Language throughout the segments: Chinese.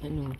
那种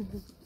Mm-hmm.